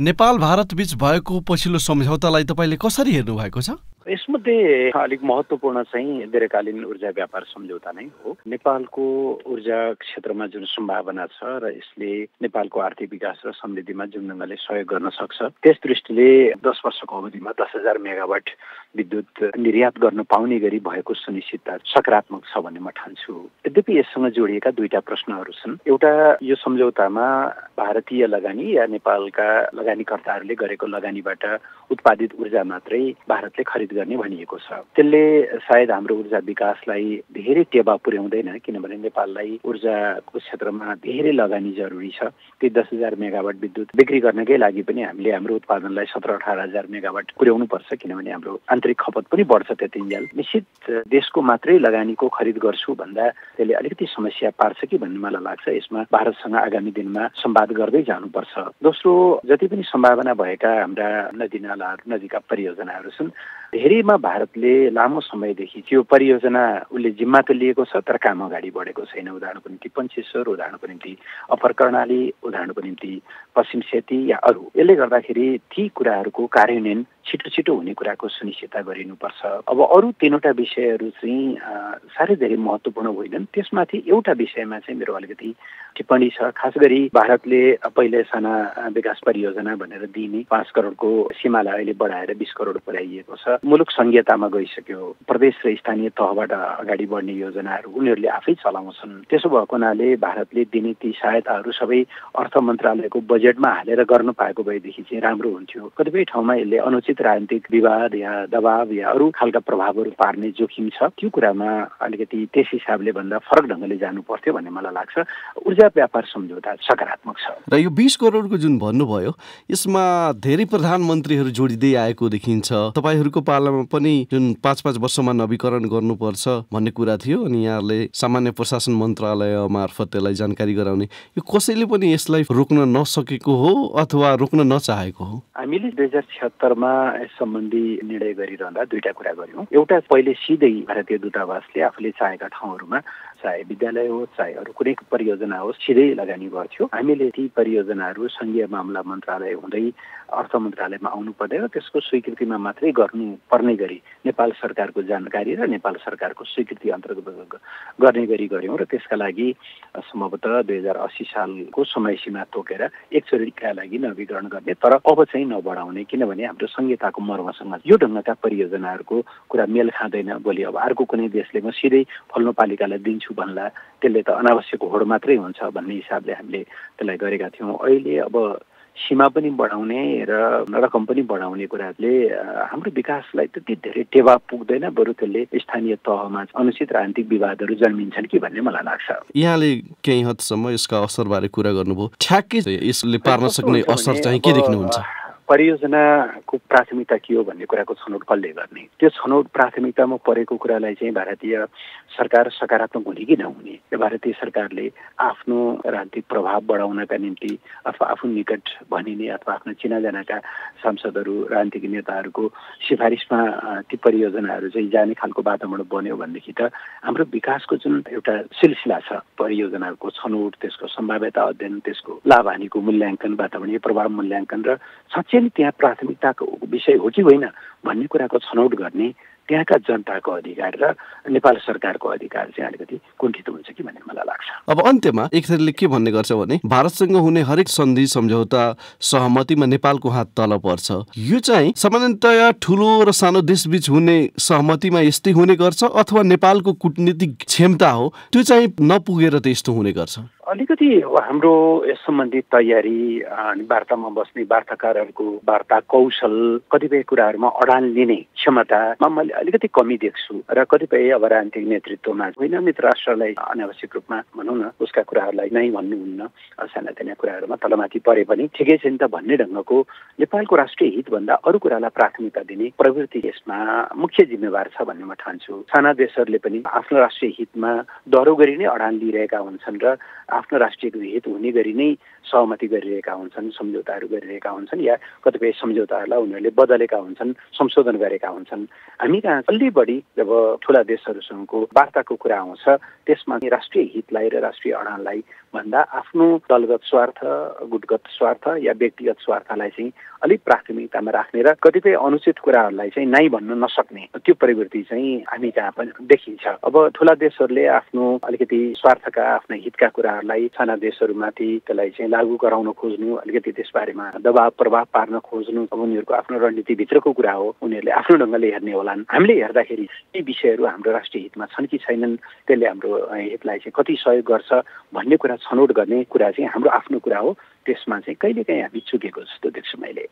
नेपाल भारत बीच भएको पछिल्लो सम्झौतालाई तपाईँले कसरी हेर्नु भएको छ? यसमध्ये अलिक महत्त्वपूर्ण चाहिँ दीर्घकालीन ऊर्जा व्यापार सम्झौता नै हो। नेपालको ऊर्जा क्षेत्रमा जुन सम्भावना छ र यसले नेपालको आर्थिक विकास र समृद्धिमा जुन ढङ्गले सहयोग गर्न सक्छ त्यस दृष्टिले दस वर्षको अवधिमा दस हजार मेगावाट विद्युत निर्यात गर्न पाउने गरी भएको सुनिश्चितता सकारात्मक छ भन्ने म ठान्छु। यद्यपि यससँग जोडिएका दुईटा प्रश्नहरू छन्। एउटा यो सम्झौतामा भारतीय लगानी या नेपालका लगानीकर्ताहरूले गरेको लगानीबाट उत्पादित ऊर्जा मात्रै भारतले खरिद गर्ने भनिएको छ। त्यसले सायद हाम्रो ऊर्जा विकासलाई धेरै टेवा पुर्याउँदैन किनभने नेपाललाई ऊर्जाको क्षेत्रमा धेरै लगानी जरुरी छ। ती दस हजार मेगावाट विद्युत बिक्री गर्नकै लागि पनि हामीले हाम्रो उत्पादनलाई सत्र अठार हजार मेगावाट पुर्याउनु पर्छ किनभने हाम्रो आन्तरिक खपत पनि बढ्छ त्यतिन्जेल निश्चित देशको मात्रै लगानीको खरिद गर्छु भन्दा त्यसले अलिकति समस्या पार्छ कि भन्ने मलाई लाग्छ। यसमा भारतसँग आगामी दिनमा सम्वाद गर्दै जानुपर्छ। दोस्रो जति पनि सम्भावना भएका हाम्रा नदी नालाहरू नदीका परियोजनाहरू छन् धेरैमा भारतले लामो समयदेखि त्यो परियोजना उसले जिम्मा त लिएको छ तर काम अगाडि बढेको छैन। उदाहरणको निम्ति पञ्चेश्वर उदाहरणको निम्ति अप्पर कर्णाली उदाहरणको निम्ति पश्चिम सेती या अरू। यसले गर्दाखेरि ती कुराहरूको कार्यान्वयन छिटो छिटो हुने कुराको सुनिश्चितता गरिनुपर्छ। अब अरू तिनवटा विषयहरू चाहिँ साह्रै धेरै महत्त्वपूर्ण होइनन्। त्यसमाथि एउटा विषयमा चाहिँ मेरो अलिकति टिप्पणी छ। खास गरी भारतले पहिले साना विकास परियोजना भनेर दिने पाँच करोडको सीमालाई अहिले बढाएर बिस करोड पुर्याइएको छ। मुलुक संहितामा गइसक्यो। प्रदेश र स्थानीय तहबाट अगाडि बढ्ने योजनाहरू उनीहरूले आफै चलाउँछन्। त्यसो भएको हुनाले भारतले दिने ती सहायताहरू सबै अर्थ मन्त्रालयको बजेटमा हालेर गर्न पाएको भएदेखि चाहिँ राम्रो हुन्थ्यो। कतिपय ठाउँमा यसले अनुचित राजनीतिक विवाद या दबाव या अरू खालका प्रभावहरू पार्ने जोखिम छ। त्यो कुरामा अलिकति त्यस हिसाबले भन्दा फरक ढङ्गले जानु पर्थ्यो भन्ने मलाई लाग्छ। ऊर्जा व्यापार सम्झौता सकारात्मक छ। र यो बिस करोडको जुन भन्नुभयो यसमा धेरै प्रधानमन्त्रीहरू जोडिँदै आएको देखिन्छ। तपाईँहरूको पालामा पनि जुन पाँच पाँच वर्षमा नवीकरण गर्नुपर्छ भन्ने कुरा थियो अनि यहाँहरूले सामान्य प्रशासन मन्त्रालय मार्फत त्यसलाई जानकारी गराउने। यो कसैले पनि यसलाई रोक्न नसकेको हो अथवा रोक्न नचाहेको हो? हामीले दुई हजार छिहत्तरमा यस सम्बन्धी निर्णय गरिरहँदा दुईटा कुरा गऱ्यौँ। एउटा पहिले सिधै भारतीय दूतावासले आफूले चाहेका ठाउँहरूमा चाहे विद्यालय होस् चाहे अरू कुनै परियोजना होस् सिधै लगानी गर्थ्यो। हामीले ती परियोजनाहरू सङ्घीय मामला मन्त्रालय हुँदै अर्थ मन्त्रालयमा आउनु पर्दैन। त्यसको स्वीकृतिमा मात्रै गर्नु पर्ने गरी नेपाल सरकारको जानकारी र नेपाल सरकारको स्वीकृति अन्तर्गत गर्ने गरी गऱ्यौँ र त्यसका लागि सम्भवतः दुई हजार अस्सी सालको समय सीमा तोकेर एकचोटिका लागि नवीकरण गर्ने तर अब चाहिँ नबढाउने किनभने हाम्रो संहिताको मर्मसँग यो ढङ्गका परियोजनाहरूको कुरा मेल खाँदैन। भोलि अब अर्को कुनै देशले म सिधै फल्नु पालिकालाई दिन्छु। भन्ला त्यसले त अनावश्यक होड मात्रै हुन्छ भन्ने हिसाबले हामीले त्यसलाई गरेका थियौँ। अहिले अब सीमा पनि बढाउने र रकम पनि बढाउने कुराले हाम्रो विकासलाई त्यति धेरै टेवा पुग्दैन बरु त्यसले स्थानीय तहमा अनुचित राजनीतिक विवादहरू जन्मिन्छन् कि भन्ने मलाई लाग्छ। यहाँले केही हदसम्म यसका असरबारे कुरा गर्नुभयो। ठ्याक्कै यसले पार्न सक्ने असर चाहिँ के देख्नुहुन्छ? परियोजनाको प्राथमिकता के हो भन्ने कुराको छनौट कसले गर्ने? त्यो छनौट प्राथमिकतामा परेको कुरालाई चाहिँ भारतीय सरकार सकारात्मक हुने कि नहुने? यो भारतीय सरकारले आफ्नो राजनीतिक प्रभाव बढाउनका निम्ति अथवा आफू निकट भनिने अथवा आफ्नो चिनाजनाका सांसदहरू राजनीतिक नेताहरूको सिफारिसमा ती परियोजनाहरू चाहिँ जाने खालको वातावरण बन्यो भनेदेखि त हाम्रो विकासको जुन एउटा सिलसिला छ परियोजनाको छनौट त्यसको सम्भाव्यता अध्ययन त्यसको लाभ हानिको मूल्याङ्कन वातावरणीय प्रभाव मूल्याङ्कन र नै त्यहाँ प्राथमिकताको विषय हो कि होइन भन्ने कुराको छनौट गर्ने त्यहाँका जनताको अधिकार र नेपाल सरकारको अधिकार चाहिँ अलिकति कुण्ठित हुन्छ कि भन्ने मलाई लाग्छ। अब अन्त्यमा एक थरीले के भन्ने गर्छ भने भारतसँग हुने हरेक सन्धि सम्झौता सहमतिमा नेपालको हात तल पर्छ। यो चाहिँ सामान्यतया ठुलो र सानो देशबीच हुने सहमतिमा यस्तै हुने गर्छ अथवा नेपालको कुटनीतिक क्षमता हो त्यो चाहिँ नपुगेर त यस्तो हुने गर्छ। अलिकति हाम्रो यस सम्बन्धी तयारी अनि वार्तामा बस्ने वार्ताकारहरूको वार्ता कौशल कतिपय कुराहरूमा अडान लिने क्षमतामा मैले अलिकति कमी देख्छु र कतिपय अब राजनीतिक नेतृत्वमा होइन मित्र राष्ट्रलाई अनावश्यक रूपमा भनौँ न उसका कुराहरूलाई नै भन्नुहुन्न सानातिना कुराहरूमा तलमाथि परे पनि ठिकै छ नि त भन्ने ढङ्गको नेपालको राष्ट्रिय हितभन्दा अरू कुरालाई प्राथमिकता दिने प्रवृत्ति यसमा मुख्य जिम्मेवार छ भन्ने म ठान्छु। साना देशहरूले पनि आफ्नो राष्ट्रिय हितमा डह्रो गरी नै अडान लिइरहेका हुन्छन् र आफ्नो राष्ट्रिय हित हुने गरी नै सहमति गरिरहेका हुन्छन् सम्झौताहरू गरिरहेका हुन्छन् या कतिपय सम्झौताहरूलाई उनीहरूले बदलेका हुन्छन् संशोधन गरेका हुन्छन्। हामी कहाँ अलि बढी जब ठुला देशहरूसँगको वार्ताको कुरा आउँछ त्यसमा राष्ट्रिय हितलाई र राष्ट्रिय अडानलाई भन्दा आफ्नो दलगत स्वार्थ गुटगत स्वार्थ या व्यक्तिगत स्वार्थलाई चाहिँ अलिक प्राथमिकतामा राख्ने र कतिपय अनुचित कुराहरूलाई चाहिँ नाइ भन्न नसक्ने त्यो प्रवृत्ति चाहिँ हामी कहाँ पनि देखिन्छ। अब ठुला देशहरूले आफ्नो अलिकति स्वार्थका आफ्ना हितका कुराहरूलाई साना देशहरूमाथि त्यसलाई चाहिँ लागू गराउन खोज्नु अलिकति त्यसबारेमा दबाव प्रभाव पार्न खोज्नु अब उनीहरूको आफ्नो रणनीतिभित्रको कुरा हो उनीहरूले आफ्नो ढङ्गले हेर्ने होलान्। हामीले हेर्दाखेरि यी विषयहरू हाम्रो राष्ट्रिय हितमा छन् कि छैनन् त्यसले हाम्रो हितलाई चाहिँ कति सहयोग गर्छ भन्ने कुरा छनौट गर्ने कुरा चाहिँ हाम्रो आफ्नो कुरा हो त्यसमा चाहिँ कहिलेकाहीँ हामी चुकेको जस्तो देख्छु मैले।